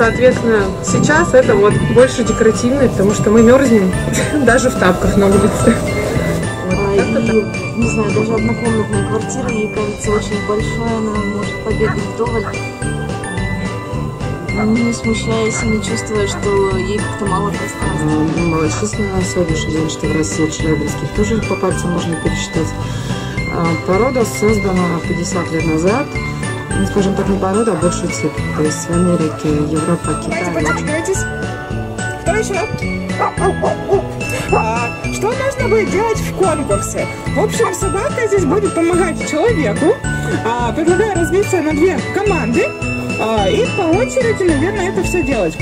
соответственно, сейчас это вот больше декоративное, потому что мы мерзнем даже в тапках на улице. А, и, не знаю, даже однокомнатная квартира, ей кажется очень большой, она может побегать вдоволь, не смущаясь и не чувствуя, что ей как-то мало пространства. А, Малочисленно на сегодняшний день, что в России Челябинских тоже по пальцам можно пересчитать. А, Порода создана 50 лет назад. Ну, скажем так, не порода, а больше тип. То есть в Америке, Европа, Китай. Потягивайтесь. Кто еще? А, что нужно будет делать в конкурсе? В общем, собака здесь будет помогать человеку. А, предлагаю разбиться на две команды. А, и по очереди, наверное, это все делать.